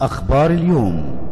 أخبار اليوم.